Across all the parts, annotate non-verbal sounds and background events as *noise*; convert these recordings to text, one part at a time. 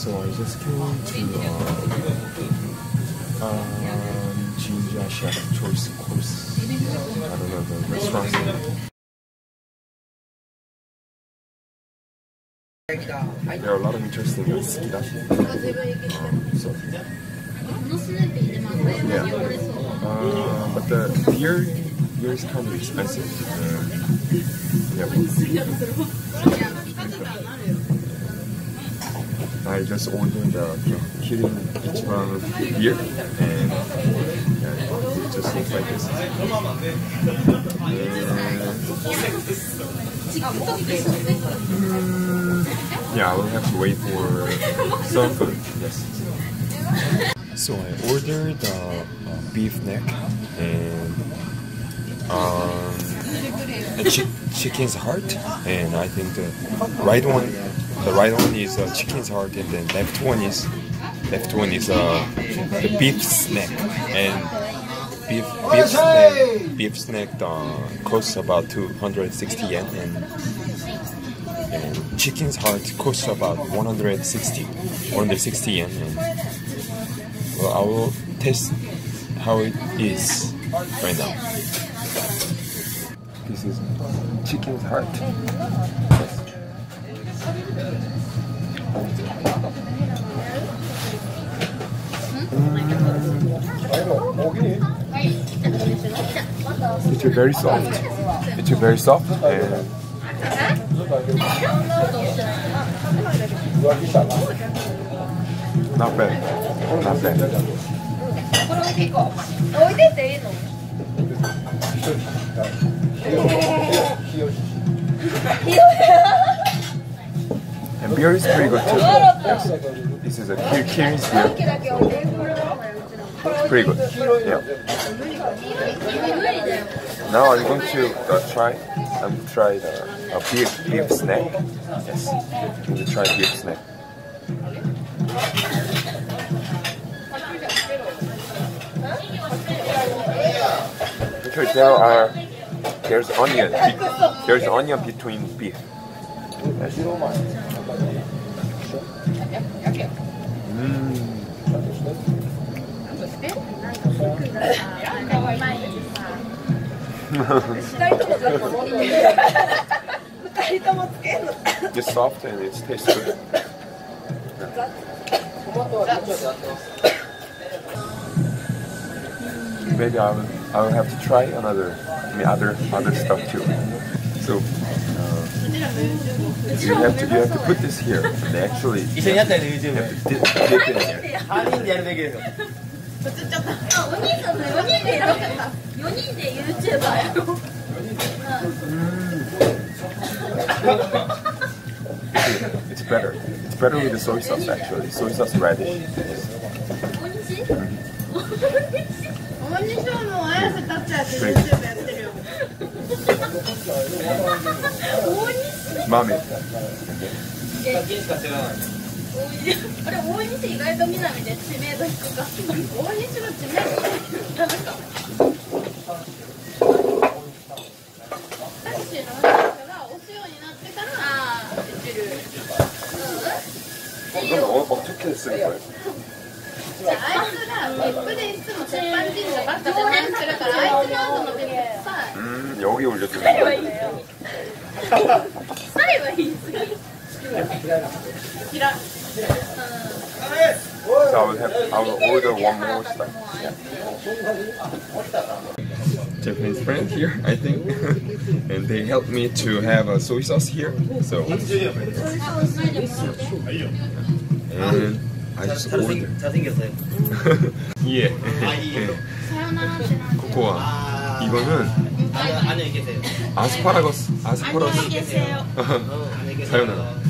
So I just came to uh, um, Ginger Chef Choice Course. I don't know the restaurant's name. There are a lot of interesting skidashi. Um, so, yeah. Uh, but the beer, beer is kind of expensive. Uh, yeah. I just ordered the Kirin Ichiban beer and yeah, it just looks like this. Yeah, I will have to wait for some food. Yes. So I ordered uh, uh, beef neck and um, a chi chicken's heart, and I think the right one, the right one is uh, chicken's heart, and then left one is left one is uh, the beef's neck, and beef beef's neck beef's neck uh, costs about 260 yen, and and chicken's heart costs about 160 160 yen, and well, I will test how it is right now. This is chicken's heart. It's very soft, It's very soft and not bad, not bad. and beer is pretty good too. Yes. This is a Kirin beer. Pretty good. Yeah. Now I'm going to uh, try. I'm try the uh, beef beef snack. Yes. I'm going to try beef snack. Because there are there's onion. be- There's onion between beef. Yes. Mm. *laughs* it's soft and it tastes good. Maybe I will, I will have to try another, I mean, other, other stuff too. So, uh, you have to, you have to put this here. And actually, you have to dip, dip in here. 映っちゃったあお兄さんの4人でやろうか4人で YouTuber やろううん It's better. It's better with the soy sauce actually. Soy sauce radish. おにしおにしょうの綾瀬達也って YouTube やってるよ。おにし豆。え、しか知らない。あれ大西意外と南で知名度低かった大西の知名度ダメかタクシーの運転手がお世話になってからああ知ってるうん 그럼 어, 어떻게 쓰는 거예요? じゃああいつが別府でいつも鉄板神社ばっかで応援するからあいつの後の別府さ 음 여기 올려두는 サイは 거예요. いいよサイは言い過ぎ嫌い So I will have I will order one more stuff. Yeah. Japanese friend here, I think, *laughs* and they helped me to have a soy sauce here. So and I just ordered. *laughs* Yeah. *laughs* 코코아. 이거는 안녕히 계세요. 아스파라거스. 아스파라거스. 사연아.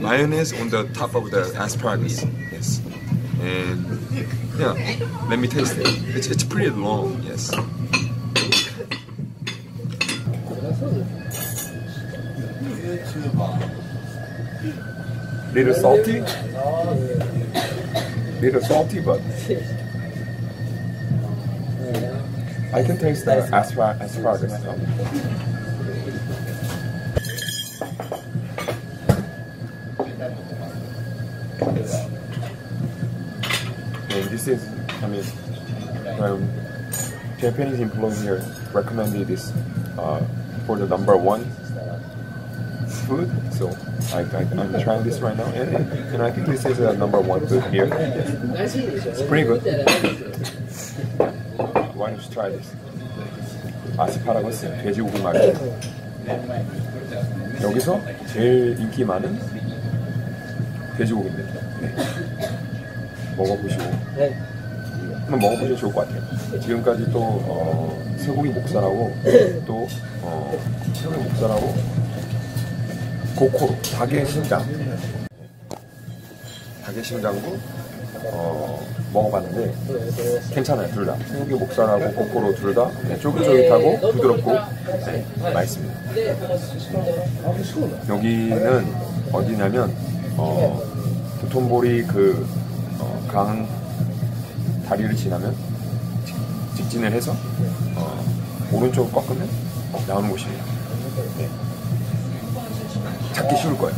mayonnaise on the top of the asparagus. Yes. And yeah, let me taste it. It's, it's pretty long. Yes. Little salty. Little salty, but I can taste the aspar- asparagus. And this is, I mean, um, Japanese employee here recommended this uh, for the number one food. So I, I, I'm trying this right now, and, and I think this is a number one food here. It's pretty good. Why don't you try this? 아스파라거스 돼지고기 말이 여기서 제일 인기 많은 돼지고기입니다. 네. 먹어보시고 한번 먹어보시면 좋을 것 같아요. 지금까지 또 어, 쇠고기 목살하고 또 어, 쇠고기 목살하고 고코로 닭의 심장 닭의 심장도 어, 먹어봤는데 괜찮아요 둘 다. 쇠고기 목살하고 고코로 둘다 쫄깃쫄깃하고 부드럽고 네, 맛있습니다. 여기는 어디냐면 어, 도톤보리 그 어, 강 다리를 지나면 직, 직진을 해서 어, 오른쪽을 꺾으면 나오는 곳입니다. 네. 찾기 쉬울 거예요.